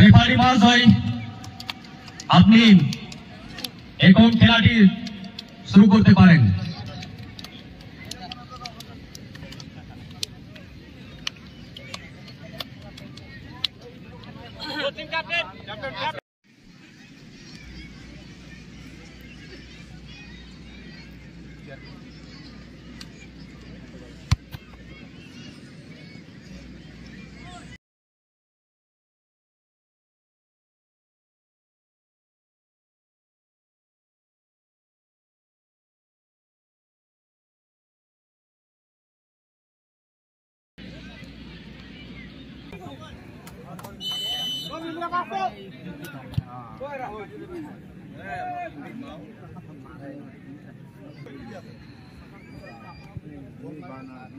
Referee আপনি এখন খেলাটি শুরু করতে পারেন?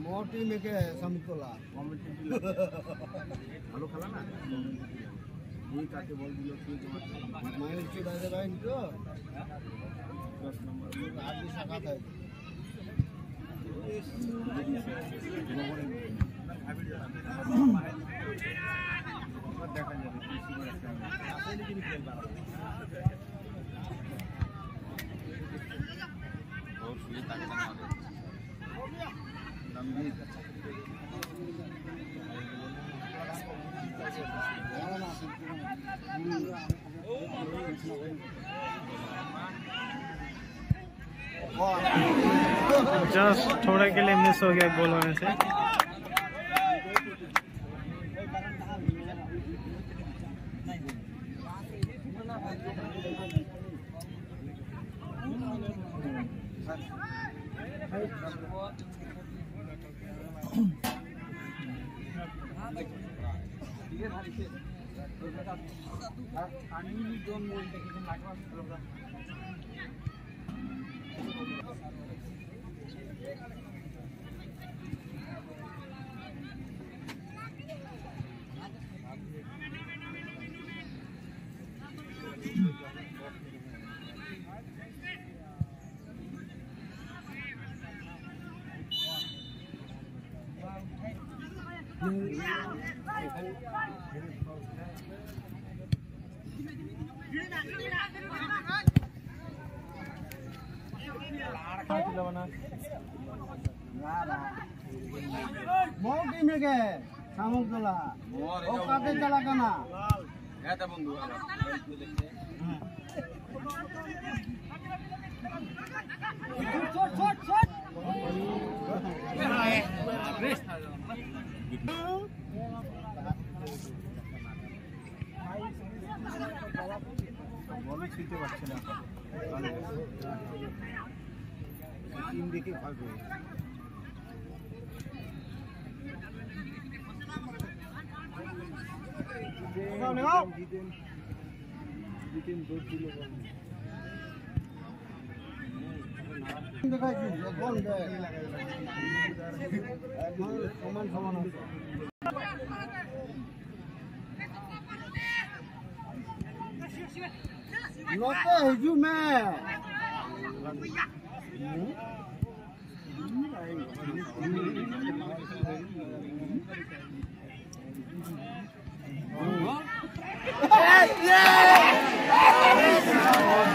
মোটি মেকে সমতলা ভালো খেলা না? ওই কাকে বল দিল তুই মাইল চুড়াতে বাইন তো। দশ নম্বর। শাখা থাকে দেখা যাবে কি সুন্দর একটা जस्ट थोड़ा के लिए मिस हो गया गोल होने से আমি মোটি মেকে সমতলা ও কাকে চালা কানা বলই ছুঁতে পারছে না টিম দেখে ভয় পেয়ে জিতেন জিতেন দৌড় দিল দেখাইছি গোল দেয় একদম সমান সমান আছে নতে হিজু মে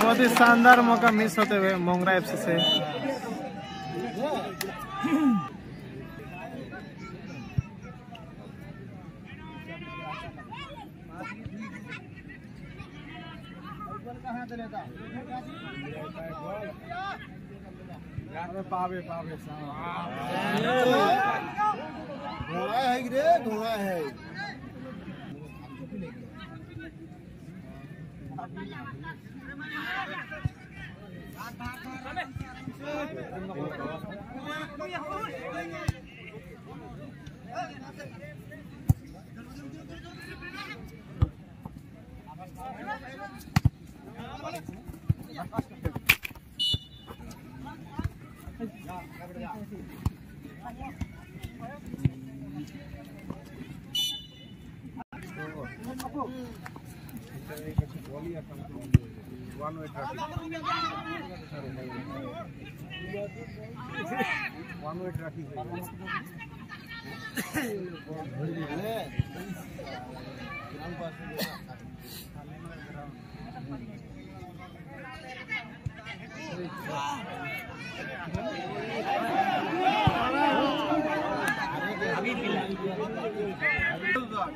बहुत ही शानदार मौका मिस होते हुए मोंगरा एफसी से। पावे घोड़ा है रे घोड़ा है Thank you. One way traffic one way traffic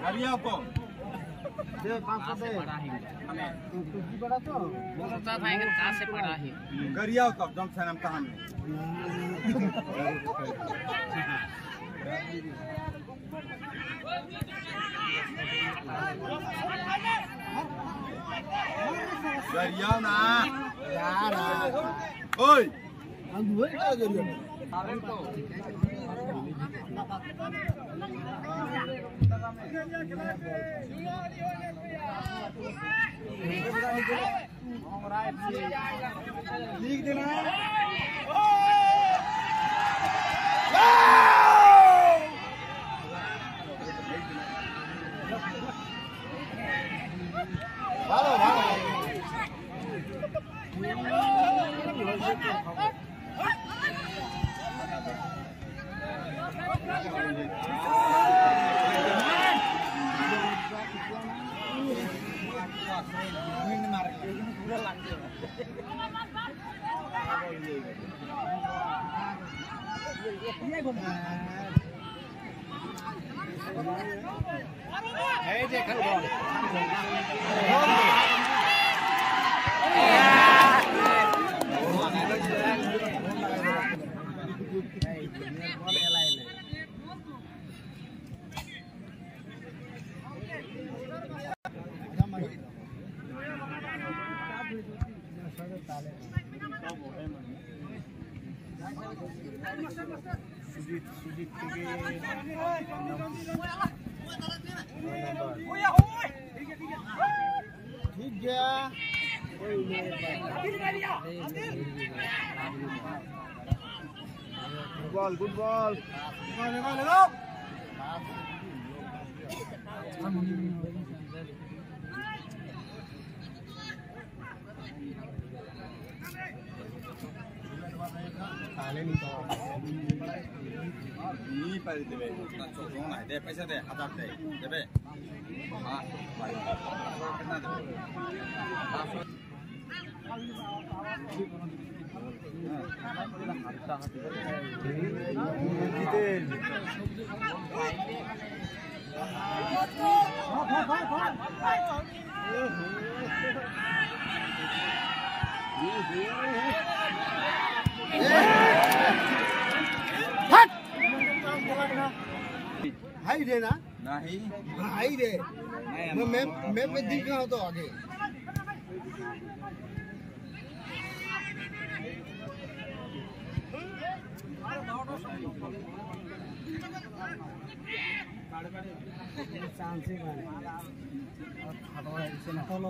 अभी आपको सोचा था एंगल कहाँ से पड़ा है? गरिया होता एकदम से नाम कहाँ में? गरिया ना। यार ओए हम हुए क्या गरिया अबे तो লিখ দেনা ভালো ভালো। এই যে এখানে বল সুজিত সুজিত থেকে ঠিক গিয়া গুড বল গুড বল লেগো লেগো লেগো পারি দেবে না চোখ নাই দে পয়সা দে হাজার দে দেবে হ্যাঁ পারি কেনা দেবে हाई रे ना नहीं हाई रे मैं मैं मैं मैं दिख रहा हूँ तो आगे कोनो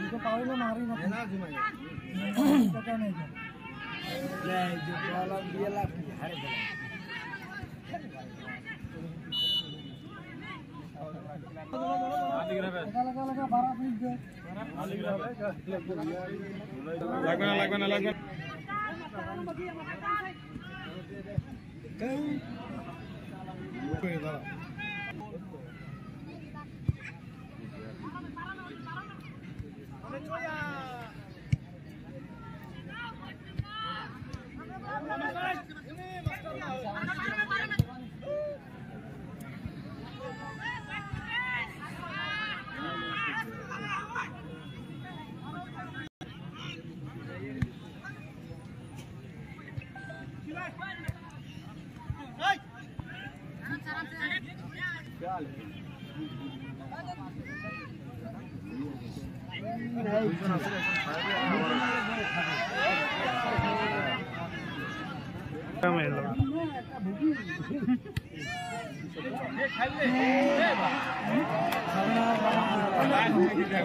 इनको पावे ना मारी ना ना जी मैं पता नहीं ले जो वाला बियला हरे লাগবে না লাগবে না লাগবে দাঁড়া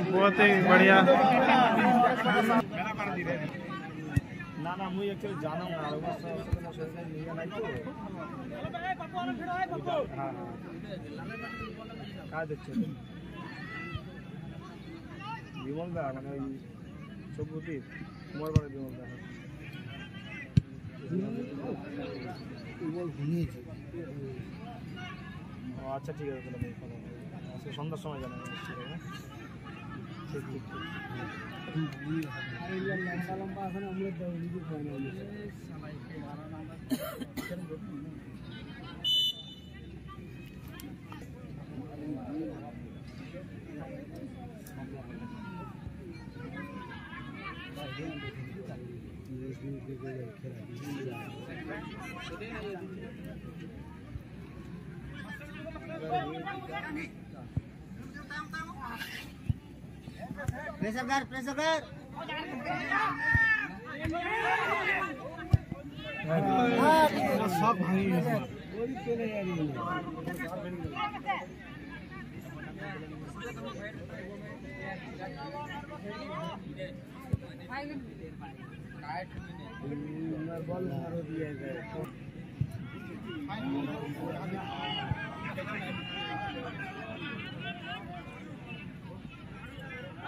बहुत ही बढ़िया না না মুই একচুয়ালি জানো না আর ওর সাথে সাথে মোর সাথে নিয়ে নাই তো হ্যাঁ হ্যাঁ কাজ দেখছে বিমল দা মানে ওই চৌপতির কুমার বাড়ি বিমল দা বিমল ঘুমিয়েছে ও আচ্ছা ঠিক আছে তাহলে আজকে সন্ধ্যার সময় জানাব ঠিক আছে ঠিক ঠিক ঠিক। আমরা प्रेशर कर प्रेशर कर। सब भाई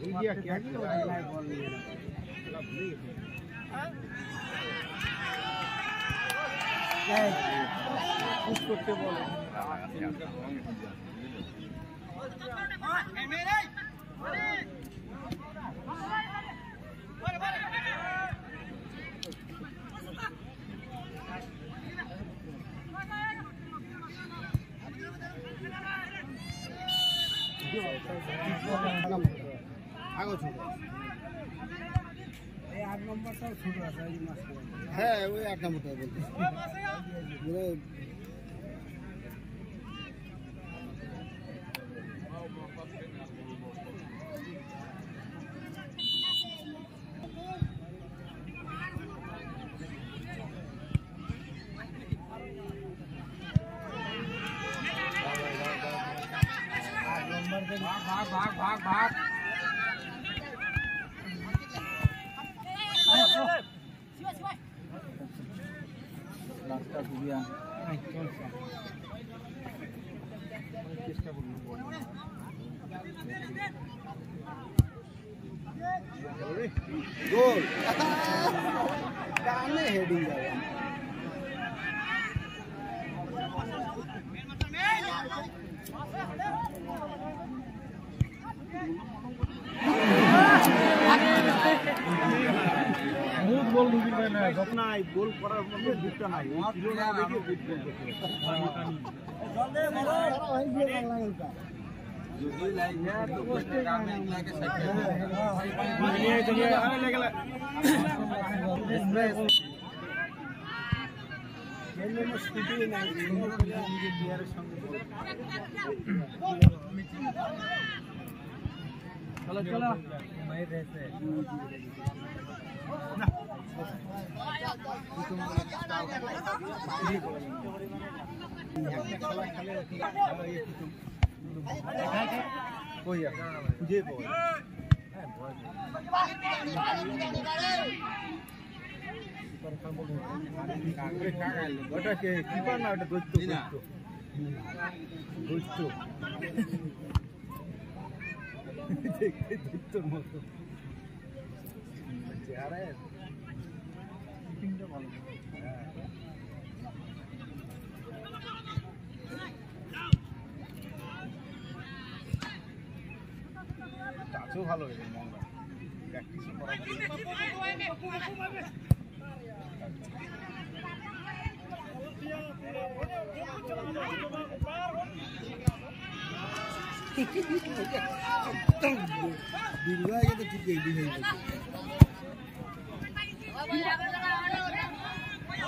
India क्या क्या लाइव बॉल नहीं है ना भूल गया कुछ करते बोले कैमरे হ্যাঁ ওই আট নম্বরটা বলতে রাস্তা ঘুরিয়া চেষ্টা করবো গোল কানে হেডিং যাবে নাই গোল করার মধ্যে বুকটা নাই। ছিল না দেখে চলো চলো। যে বল ওটা কে কিপার না ওটা দৈত্য দৈত্য দেখতে দৈত্যর মতো। চেহারা ভালো টাচও ভালো হয়েছে মঙ্গল প্র্যাকটিসও করা দীর্ঘ আগে তো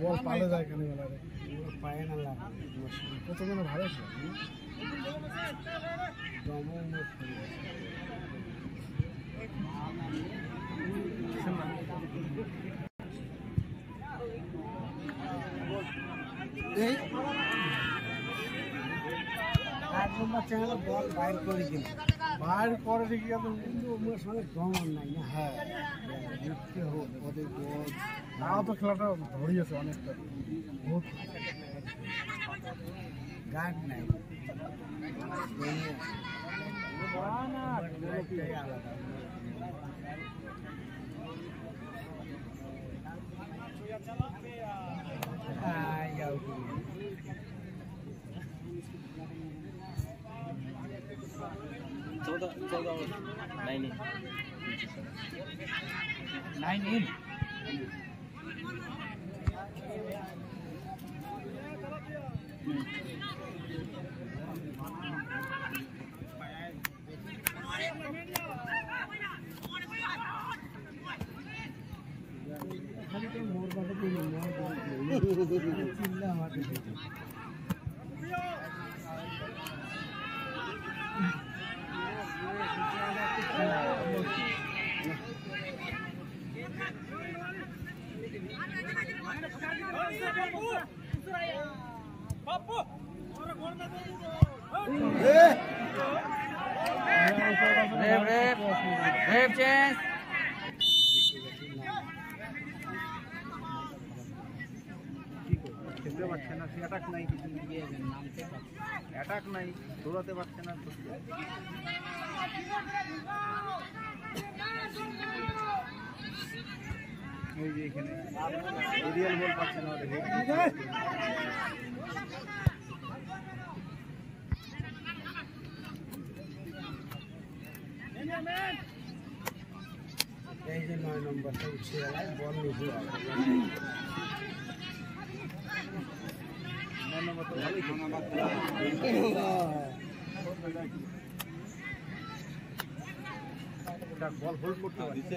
বল পালে যায় কেন বেলা রে পায়ে না লাগে। কত যেন ভালো ছিল। এই এক নম্বর চ্যানেলে বল বাইর করে দিন বাইর করে দেখি কিন্তু ওর সঙ্গে দম আর নাই না হ্যাঁ দেখতে হোক ওদের বল তাও তো খেলাটা ধরিয়েছে অনেকটা বহুত গার্ড নাই আলাদা Ay, ya, चौदह चौदह नाइन एट नाइन एट चिल्ला খেলতে পারছে না সে নাই কিছু অ্যাটাক নাই দৌড়াতে পারছে না সত্যি এই যে এখানে এরিয়াল বল পাচ্ছে না এই যে নয় নম্বরটা উঠছে গেলায় বল নিজে। নয় নম্বরটা ভালোই বল হোল্ড করতে পারছে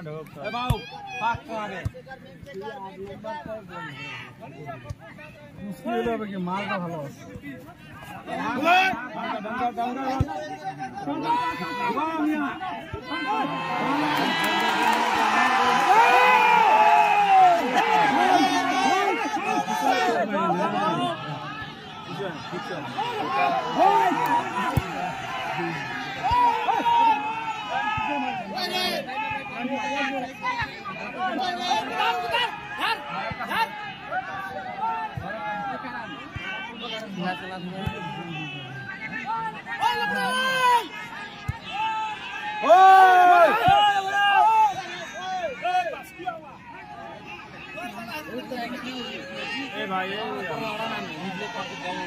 được rồi. bao phát qua đi মুশকিল হবে কি মালটা ভালো Hey! Eh ভাই বুঝলে কত কম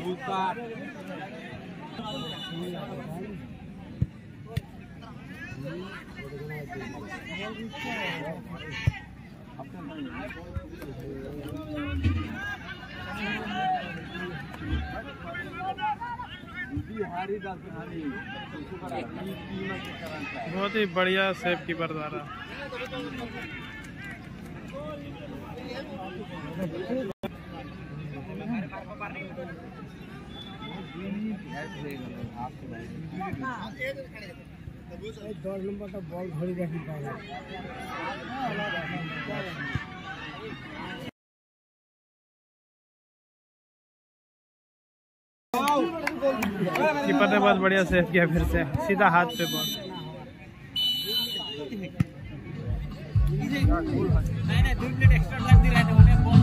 Bukan. बहुत ही बढ़िया सेफ़ कीपर द्वारा এই দশ নম্বরটা বল ধরে রাখি পাওয়া कीपर ने बहुत बढ़िया सेफ किया फिर से सीधा हाथ पे बॉल नहीं नहीं दो मिनट एक्स्ट्रा टाइम दे रहे थे उन्हें बॉल